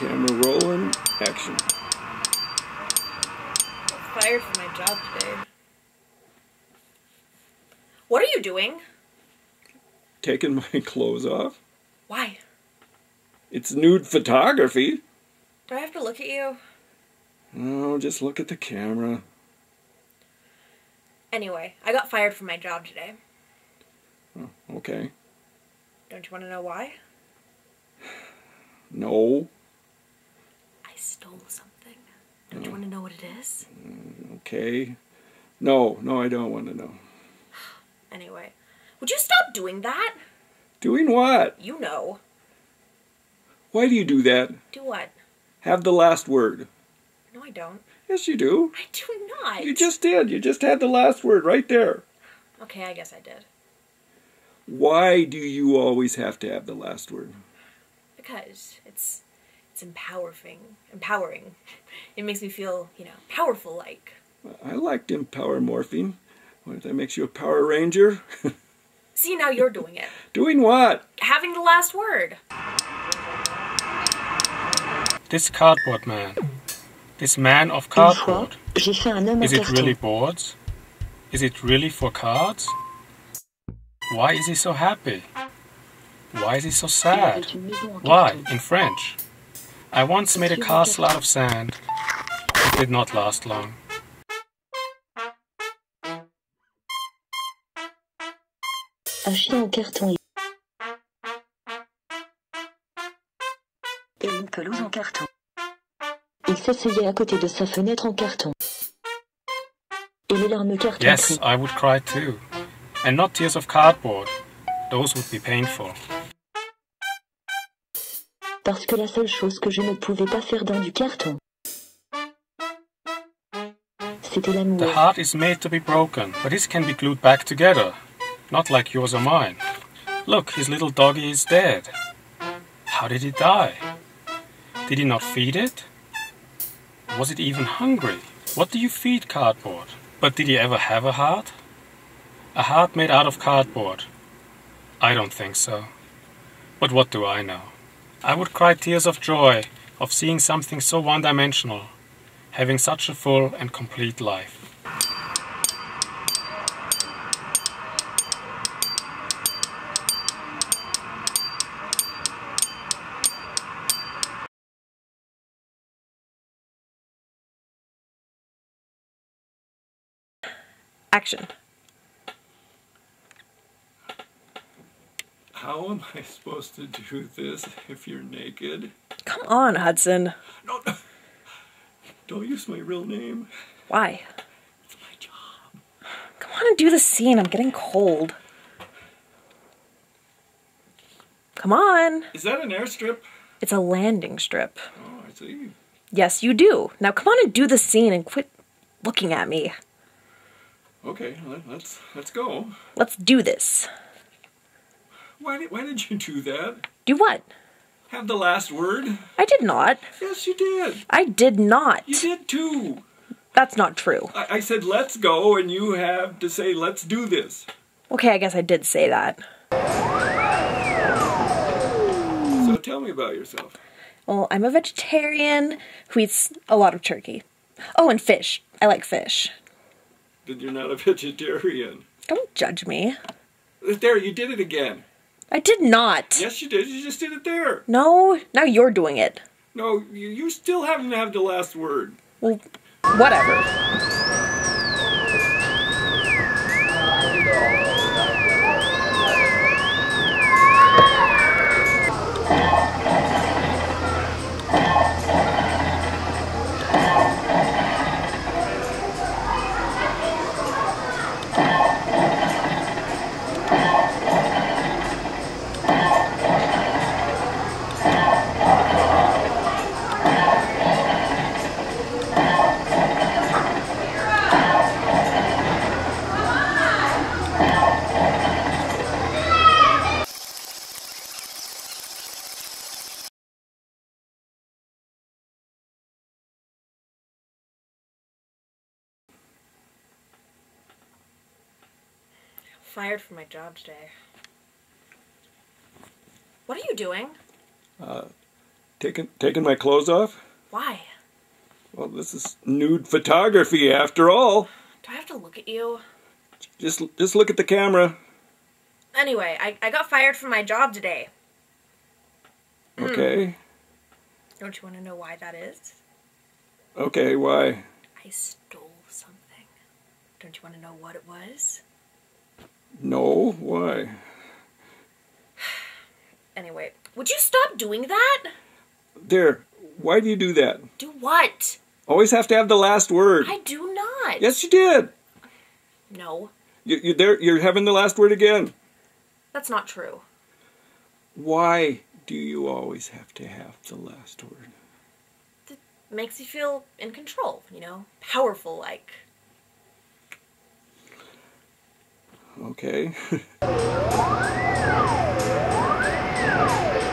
Camera rolling. Action. Fired from my job today. What are you doing? Taking my clothes off. Why? It's nude photography. Do I have to look at you? Oh, just look at the camera. Anyway, I got fired from my job today. Oh, okay. Don't you want to know why? No. Stole something. Don't you want to know what it is? Mm, okay. No, no, I don't want to know. Anyway, would you stop doing that? Doing what? You know. Why do you do that? Do what? Have the last word. No, I don't. Yes, you do. I do not. You just did. You just had the last word right there. Okay, I guess I did. Why do you always have to have the last word? Because it's it's empowering. Empowering. It makes me feel, you know, powerful like. I liked empower morphine. What, if that makes you a Power Ranger? See, now you're doing it. Doing what? Having the last word. This cardboard man. This man of Une fois, cardboard. j'ai fait un homme en Is it really boards? Is it really for cards? Why is he so happy? Why is he so sad? avait une maison en Why? In French. I once made a castle out of sand. It did not last long. Un chien en carton et une pelouse en carton. Il s'asseyait à côté de sa fenêtre en carton. Et les larmes carton Yes, I would cry too. And not tears of cardboard. Those would be painful. Parce que la seule chose que je ne pouvais pas faire dans du carton, c'était The heart is made to be broken, but it can be glued back together. Not like yours or mine. Look, his little doggy is dead. How did he die? Did he not feed it? Was it even hungry? What do you feed cardboard? But did he ever have a heart? A heart made out of cardboard? I don't think so. But what do I know? I would cry tears of joy of seeing something so one dimensional, having such a full and complete life. Action. How am I supposed to do this if you're naked? Come on, Hudson. No, no. Don't use my real name. Why? It's my job. Come on and do the scene. I'm getting cold. Come on. Is that an airstrip? It's a landing strip. Oh, I see. Yes, you do. Now come on and do the scene and quit looking at me. Okay, let- let's let's go. Let's do this. Why did why did you do that? Do what? Have the last word? I did not. Yes, you did. I did not. You did too. That's not true. I, I said let's go, and you have to say let's do this. Okay, I guess I did say that. So tell me about yourself. Well, I'm a vegetarian who eats a lot of turkey. Oh, and fish. I like fish. Then you're not a vegetarian. Don't judge me. There, you did it again. I did not. Yes, you did. You just did it there. No, now you're doing it. No, you, you still haven't have the last word. Well, whatever. Fired from my job today. What are you doing? Uh, taking taking my clothes off? Why? Well, this is nude photography after all. Do I have to look at you? Just just look at the camera. Anyway, I, I got fired from my job today. Okay. Don't you want to know why that is? Okay, why? I stole something. Don't you want to know what it was? No, why? Anyway, would you stop doing that? There. Why do you do that? Do what? Always have to have the last word. I do not. Yes, you did. No, You, you there. You're having the last word again. that's not true. Why do you always have to have the last word? It makes you feel in control, you know? Powerful like. okay.